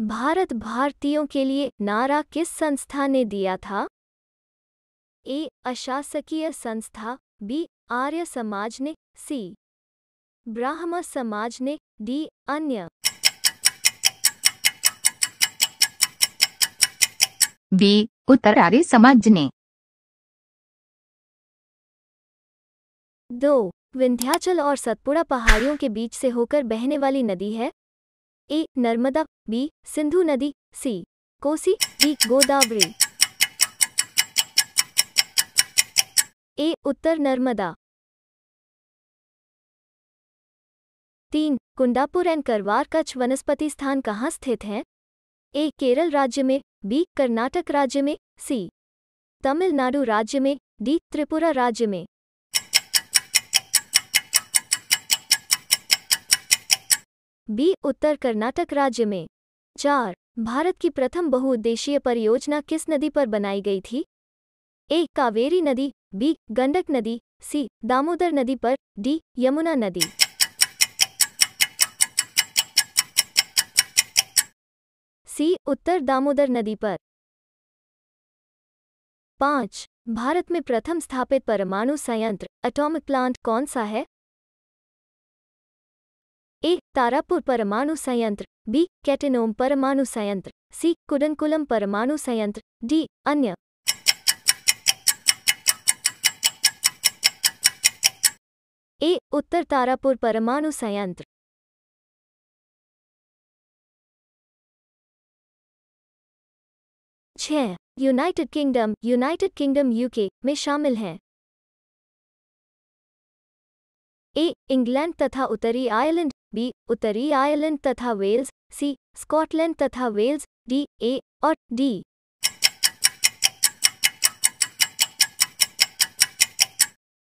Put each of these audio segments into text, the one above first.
भारत भारतीयों के लिए नारा किस संस्था ने दिया था? ए. अशासकीय संस्था बी. आर्य समाज ने सी. ब्राह्म समाज ने डी. अन्य. बी. उत्तर आर्य समाज ने. दो. विंध्याचल और सतपुड़ा पहाड़ियों के बीच से होकर बहने वाली नदी है। ए, नर्मदा, बी, सिंधु नदी, C, Kosi, D, Godavari. A, उत्तर नर्मदा। तीन कुंडापुर एंड करवार कच्छ वनस्पति स्थान कहाँ स्थित हैं? ए, केरल राज्य में, बी, कर्नाटक राज्य में, सी, तमिलनाडु राज्य में, डी, त्रिपुरा राज्य में। बी उत्तर कर्नाटक राज्य में। चार, भारत की प्रथम बहुउद्देशीय परियोजना किस नदी पर बनाई गई थी? ए, कावेरी नदी, बी, गंडक नदी, सी, दामोदर नदी पर, डी, यमुना नदी। सी, उत्तर दामोदर नदी पर। पाँच, भारत में प्रथम स्थापित परमाणु संयंत्र, एटॉमिक प्लांट कौन सा है? ए तारापुर परमाणु संयंत्र बी कैटेनोम परमाणु संयंत्र सी कुडनकुलम परमाणु संयंत्र डी अन्य ए उत्तर तारापुर परमाणु संयंत्र छह United Kingdom United Kingdom UK में शामिल हैं। ए, इंग्लैंड तथा उत्तरी आयरलैंड, बी, उत्तरी आयरलैंड तथा वेल्स, सी, स्कॉटलैंड तथा वेल्स, डी, ए और डी।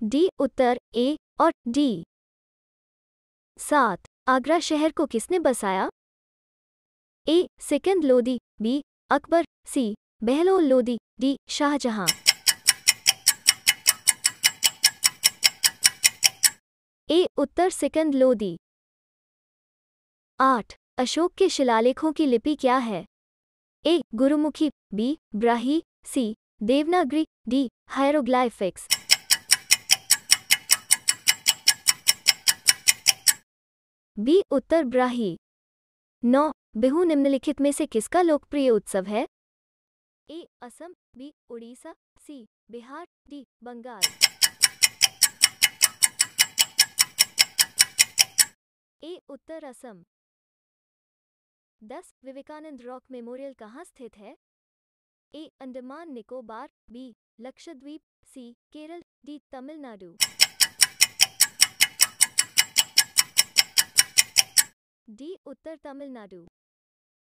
डी, उत्तर, ए और डी। सात, आगरा शहर को किसने बसाया? A Sikandar Lodi B, Akbar, C, Bahlol Lodi, D, Shahjahan. A, उत्तर सिकंद लोदी। आठ, अशोक के शिलालेखों की लिपि क्या है? A, Gurmukhi, B, Brahmi, C, Devanagari, D hieroglyphics B, उत्तर ब्राही। नौ, बिहू निम्नलिखित में से किसका लोकप्रिय उत्सव है? A, Assam, B, Orissa, C, Bihar, D, Bengal. उत्तर असम। दस, विवेकानंद रॉक मेमोरियल कहाँ स्थित है? A, Andaman Nicobar, B, Lakshadweep, C, Kerala, D, Tamil Nadu. D, Uttar Tamil Nadu.